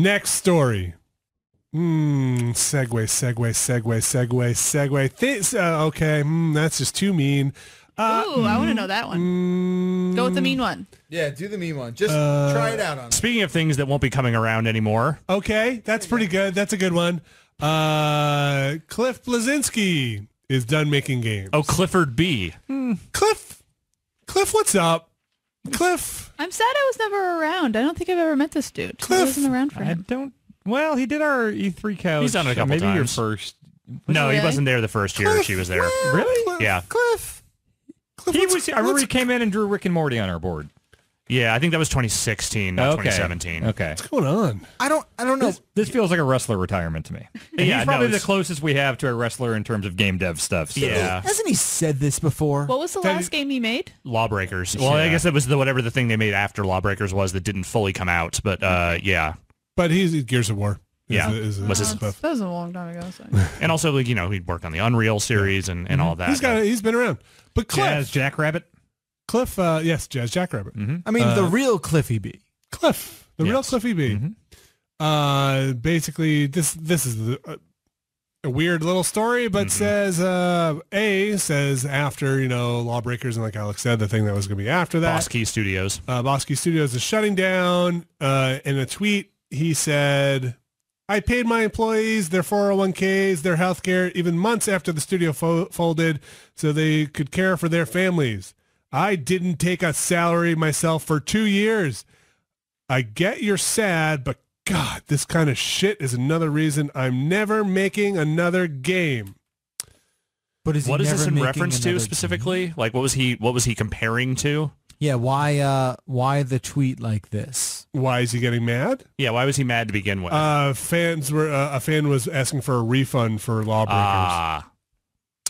Next story. Hmm. Segue, segue, segue, segue, segue. Th- uh, okay. Mm, that's just too mean. Uh, Ooh, I want to know that one. mm, Go with the mean one. Yeah, do the mean one. Just Uh, try it out on. Speaking of things that won't be coming around anymore, Okay, that's pretty good. That's a good one. Uh, Cliff Bleszinski is done making games. oh Clifford B. Cliff, Cliff, what's up? Cliff, I'm sad I was never around. I don't think I've ever met this dude. I Cliff. wasn't around for him. I him. don't. Well, he did our E3 couch. He's done it a couple maybe your times. first. No, he Really? wasn't there the first year Cliff, she was there. well, Really? Cliff, Yeah. Cliff. Cliff, He what's- was. I remember he came in and drew Rick and Morty on our board. Yeah, I think that was 2016, not okay. 2017. Okay. What's going on? I don't. I don't know. This, this feels like a wrestler retirement to me. Yeah, he's no, probably the closest we have to a wrestler in terms of game dev stuff. So. Yeah, Hasn't he said this before? What was the last is- game he made? Lawbreakers. Well, I guess it was the whatever the thing they made after Lawbreakers was that didn't fully come out. But uh, yeah, But he's Gears of War. Is Yeah. is Was his- Uh, that was a long time ago. So. and also like, you know he worked on the Unreal series and, and all that. He's got. He's been around. But Cliff, Jazz Jackrabbit. Cliff, uh, yes, Jazz Jackrabbit. I mean, the Uh, real Cliffy B. Cliff, the real Cliffy B. Uh, basically, this this is the, uh, a weird little story, but says uh, A says after you know Lawbreakers and like Alex said, the thing that was going to be after that, Boss Key Studios. uh, Boss Key Studios is shutting down. Uh, in a tweet, he said, I paid my employees their 401ks, their health care, even months after the studio fo- folded so they could care for their families. I didn't take a salary myself for two years. I get you're sad, but God, this kind of shit is another reason I'm never making another game. But is he What is this in reference to another specifically? Like what was he what was he comparing to? Yeah. Why? Uh. Why the tweet like this? Why is he getting mad? Yeah, why was he mad to begin with? Uh, fans were uh, a fan was asking for a refund for Lawbreakers. Ah,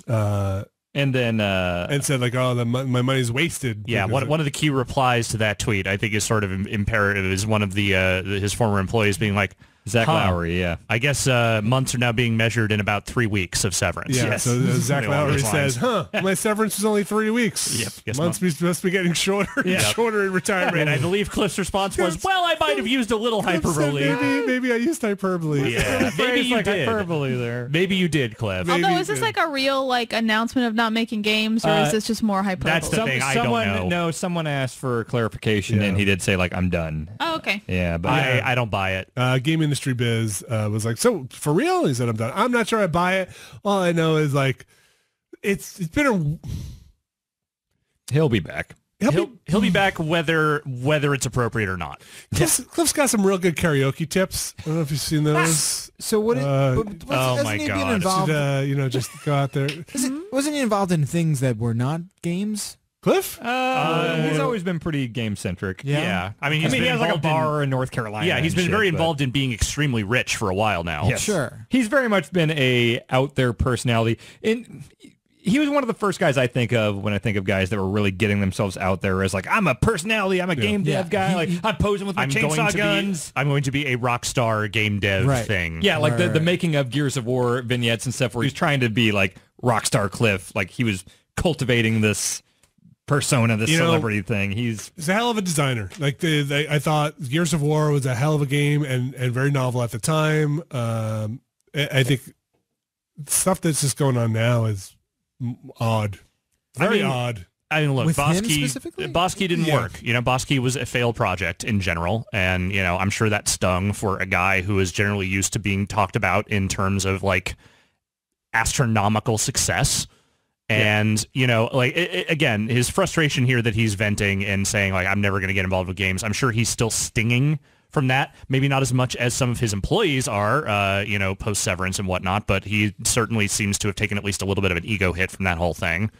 uh, And then uh, and said like, "Oh, the, my money's wasted." yeah. One, of- one of the key replies to that tweet, I think, is sort of imperative. Is one of the uh, his former employees being like, Zach Huh. Lowry. Yeah. "I guess uh, months are now being measured in about three weeks of severance." Yeah, Yes. so uh, Zach Lowry says, "Huh, my severance was only three weeks. Yep, guess months be, must be getting shorter, and Yeah. shorter in retirement." And I believe Cliff's response was, "Well, I might have used a little Cliff said, hyperbole." Maybe, maybe I used hyperbole. Yeah, maybe you like did. hyperbole there. Maybe you did, Cliff. Maybe Although, is this you like a real like announcement of not making games, or Uh, is this just more hyperbole? that's the Some- thing, I don't someone, know. No, someone asked for clarification, Yeah. and he did say like, "I'm done." oh, okay. Yeah, but I, I don't buy it. Uh, Game Industry Biz uh, was like, "So for real?" He said, "I'm done. I'm not sure I buy it. All I know is like, it's it's been a he'll be back. he'll He'll be- he'll be back whether whether it's appropriate or not. Cliff's, Cliff's got some real good karaoke tips. I don't know if you've seen those. So what? Is, Uh, but what's- oh my God. Involved, Should, uh, you know, just go out there. isn't- wasn't he involved in things that were not games? Cliff? Uh, he's always been pretty game centric. Yeah, I mean, I he's mean, been he has like a involved in- bar in, North Carolina. yeah, he's been shit, very but- involved in being extremely rich for a while now. Yes. Sure. He's very much been a out there personality. And he was one of the first guys I think of when I think of guys that were really getting themselves out there as like, I'm a personality, I'm a game Yeah. dev guy, like I'm posing with my I'm chainsaw going to guns. be I'm going to be a rock star game dev Right. thing. Yeah, like the, the Right. making of Gears of War vignettes and stuff where he's trying to be like Rockstar Cliff. Like he was cultivating this persona, this You know- celebrity thing. He's He's a hell of a designer. Like the, the, I thought Gears of War was a hell of a game and, and very novel at the time. Um, I, I think stuff that's just going on now is m- odd, I very mean, odd. I mean, look, With Boss Key, specifically? Boss Key didn't Yeah. work. You know, Boss Key was a failed project in general, and you know, I'm sure that stung for a guy who is generally used to being talked about in terms of like astronomical success. And you know, like i i again, his frustration here that he's venting and saying like, "I'm never going to get involved with games." I'm sure he's still stinging from that. Maybe not as much as some of his employees are, uh, you know, post severance and whatnot. But he certainly seems to have taken at least a little bit of an ego hit from that whole thing.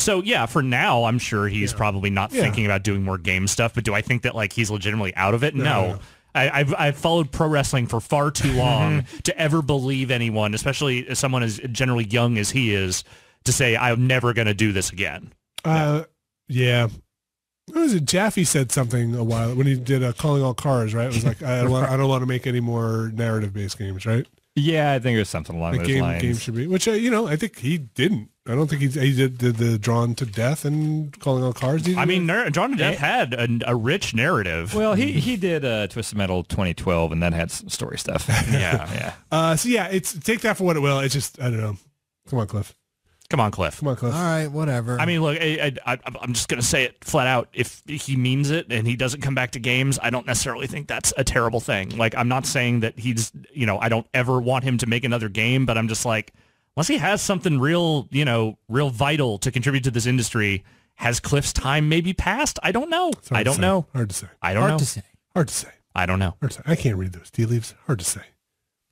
So yeah, for now, I'm sure he's probably not Yeah. thinking about doing more game stuff. But do I think that like he's legitimately out of it? No. no. I, I've I've followed pro wrestling for far too long to ever believe anyone, especially someone as generally young as he is, to say I'm never going to do this again. Uh, yeah. What was it? Jaffe said something a while when he did uh, calling all cars. Right? It was like I don't want I don't want to make any more narrative based games. Right? Yeah, I think it was something along The those game lines. game should be, which uh, you know, I think he didn't. I don't think he he did, did the drawn to death and calling all Cars. He I mean, didn't- Nar- Drawn to Death had a, a rich narrative. well, he he did uh, Twisted Metal 2012, and that had some story stuff. yeah. yeah. uh, so yeah, it's take that for what it will. It's just I don't know. Come on, Cliff. Come on, Cliff. Come on, Cliff. All right, whatever. I mean, look, I, I, I, I'm just going to say it flat out. If he means it and he doesn't come back to games, I don't necessarily think that's a terrible thing. Like, I'm not saying that he's, you know, I don't ever want him to make another game, but I'm just like, unless he has something real, you know, real vital to contribute to this industry, has Cliff's time maybe passed? I don't know. I don't know. Hard to say. I don't know. hard know. to say. Hard to say. I don't know. Hard to say. I can't read those tea leaves. Hard to say.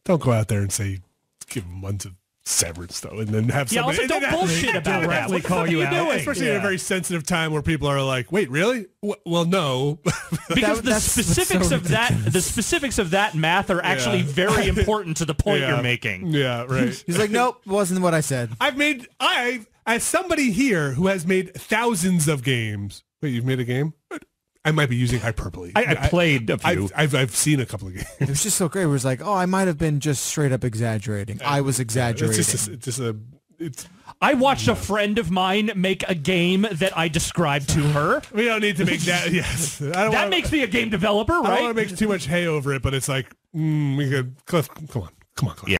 Don't go out there and say give him months of severance though, and then have Yeah, somebody also don't bullshit about that. Directly What the call fuck are you you out. doing? Especially in a very sensitive time where people are like, "Wait, really? W- well, no." because That- the specifics so of that the specifics of that math are actually Yeah. very important to the point Yeah. you're making. yeah, right. He's like, nope, wasn't what I said. I've made I as somebody here who has made thousands of games. Wait, you've made a game? I might be using hyperbole. I, I played a few. I've, I've I've seen a couple of games. It was just so great. It was like, oh, I might have been just straight up exaggerating. I was exaggerating. It's just a, it's just a it's. I watched a friend of mine make a game that I described to her. We don't need to make that. Yes, I don't That wanna, makes me a game developer, right? I don't want to make too much hay over it, but it's like mm, we could. Cliff, come on, come on, Cliff. Yeah.